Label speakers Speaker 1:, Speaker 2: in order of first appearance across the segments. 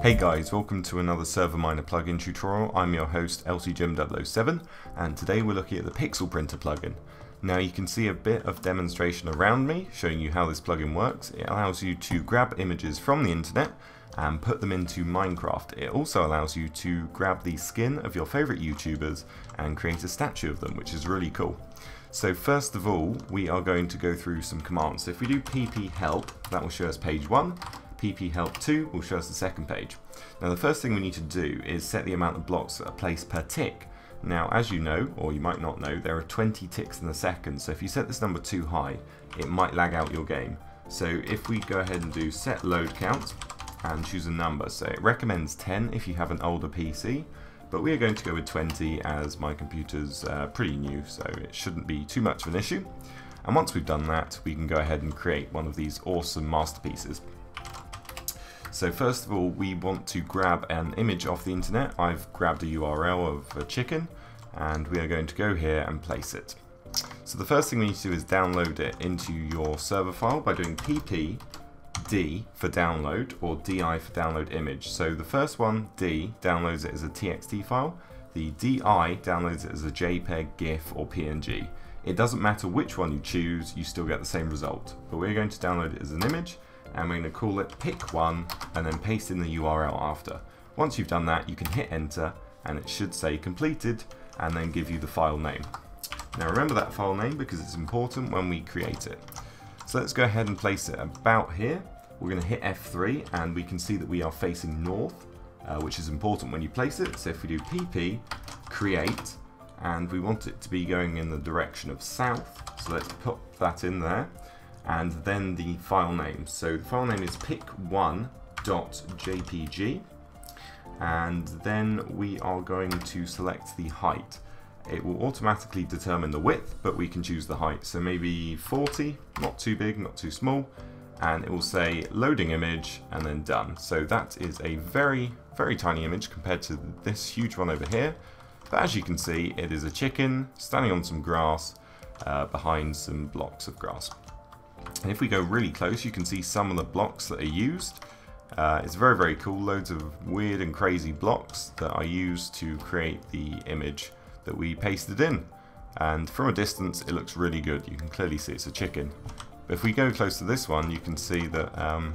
Speaker 1: Hey guys, welcome to another Server Miner plugin tutorial. I'm your host LtJim007 and today we're looking at the Pixel Printer plugin. Now you can see a bit of demonstration around me showing you how this plugin works. It allows you to grab images from the internet and put them into Minecraft. It also allows you to grab the skin of your favorite YouTubers and create a statue of them, which is really cool. So first of all, we are going to go through some commands. So if we do pp help, that will show us page 1 pp help 2 will show us the second page. Now the first thing we need to do is set the amount of blocks that are placed per tick. Now as you know, or you might not know, there are 20 ticks in a second, so if you set this number too high, it might lag out your game. So if we go ahead and do set load count and choose a number, so it recommends 10 if you have an older PC, but we are going to go with 20 as my computer's uh, pretty new, so it shouldn't be too much of an issue. And once we've done that, we can go ahead and create one of these awesome masterpieces. So first of all, we want to grab an image off the internet. I've grabbed a URL of a chicken, and we are going to go here and place it. So the first thing we need to do is download it into your server file by doing pp D for download or DI for download image. So the first one, D, downloads it as a TXT file. The DI downloads it as a JPEG, GIF or PNG. It doesn't matter which one you choose, you still get the same result. But we're going to download it as an image and we're going to call it pick1 and then paste in the URL after. Once you've done that, you can hit enter and it should say completed and then give you the file name. Now remember that file name because it's important when we create it. So let's go ahead and place it about here. We're going to hit F3 and we can see that we are facing north, uh, which is important when you place it. So if we do pp create and we want it to be going in the direction of south, so let's put that in there and then the file name. So the file name is pick1.jpg and then we are going to select the height. It will automatically determine the width, but we can choose the height. So maybe 40, not too big, not too small, and it will say loading image and then done. So that is a very, very tiny image compared to this huge one over here. But as you can see, it is a chicken standing on some grass uh, behind some blocks of grass. And if we go really close, you can see some of the blocks that are used. Uh, it's very, very cool. Loads of weird and crazy blocks that are used to create the image that we pasted in. And from a distance, it looks really good. You can clearly see it's a chicken. But if we go close to this one, you can see that, um,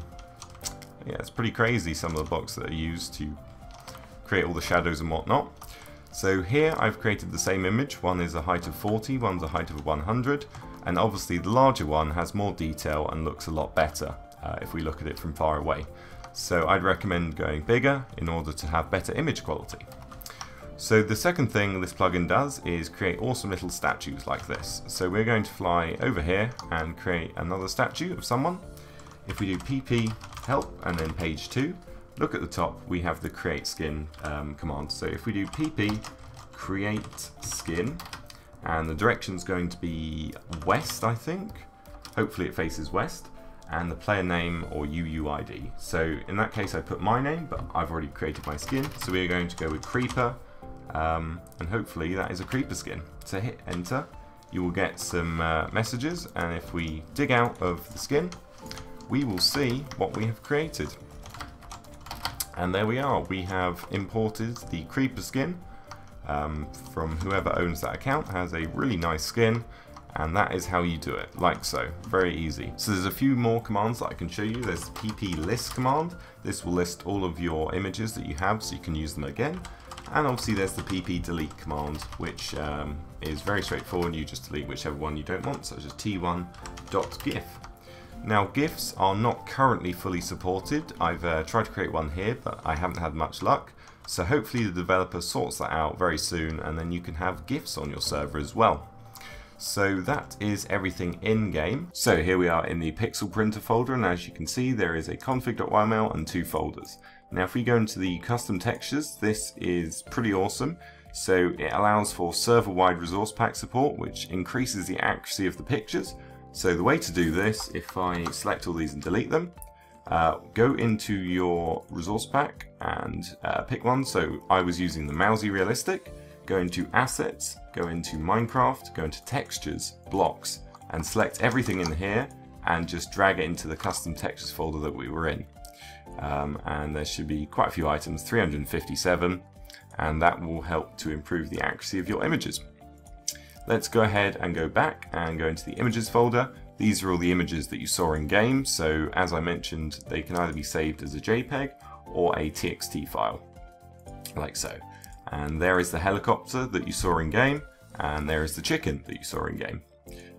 Speaker 1: yeah, it's pretty crazy some of the blocks that are used to create all the shadows and whatnot. So here I've created the same image. One is a height of 40, one's a height of 100 and obviously the larger one has more detail and looks a lot better uh, if we look at it from far away. So I'd recommend going bigger in order to have better image quality. So the second thing this plugin does is create awesome little statues like this. So we're going to fly over here and create another statue of someone. If we do pp help and then page 2, look at the top, we have the create skin um, command. So if we do pp create skin and the direction is going to be west, I think. Hopefully it faces west, and the player name or UUID. So in that case, I put my name, but I've already created my skin, so we're going to go with Creeper, um, and hopefully that is a Creeper skin. So hit enter, you will get some uh, messages, and if we dig out of the skin, we will see what we have created. And there we are, we have imported the Creeper skin, um, from whoever owns that account has a really nice skin and that is how you do it, like so. Very easy. So there's a few more commands that I can show you. There's the pp list command. This will list all of your images that you have so you can use them again. And obviously there's the pp delete command, which um, is very straightforward. You just delete whichever one you don't want, such as t1.gif. Now GIFs are not currently fully supported. I've uh, tried to create one here, but I haven't had much luck. So hopefully the developer sorts that out very soon and then you can have GIFs on your server as well. So that is everything in game. So here we are in the Pixel Printer folder and as you can see there is a config.yml and two folders. Now if we go into the custom textures this is pretty awesome. So it allows for server-wide resource pack support which increases the accuracy of the pictures. So the way to do this, if I select all these and delete them, uh, go into your resource pack and uh, pick one. So I was using the Misa's Realistic. Go into Assets, go into Minecraft, go into Textures, Blocks, and select everything in here and just drag it into the custom textures folder that we were in. Um, and there should be quite a few items, 357, and that will help to improve the accuracy of your images. Let's go ahead and go back and go into the images folder. These are all the images that you saw in game, so as I mentioned, they can either be saved as a JPEG or a TXT file, like so. And there is the helicopter that you saw in game, and there is the chicken that you saw in game.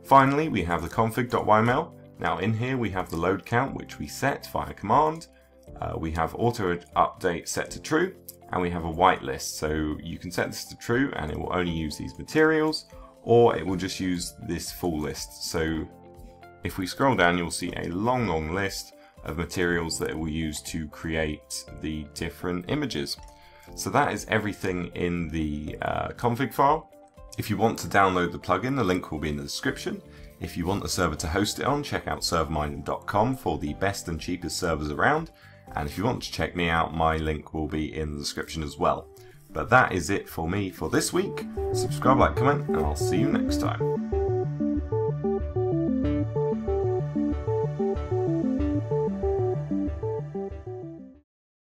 Speaker 1: Finally, we have the config.yml. Now in here we have the load count, which we set via command. Uh, we have auto update set to true, and we have a whitelist. So you can set this to true, and it will only use these materials, or it will just use this full list. So if we scroll down, you'll see a long, long list of materials that we'll use to create the different images. So that is everything in the uh, config file. If you want to download the plugin, the link will be in the description. If you want the server to host it on, check out serverminer.com for the best and cheapest servers around. And if you want to check me out, my link will be in the description as well. But that is it for me for this week. Subscribe, like, comment, and I'll see you next time.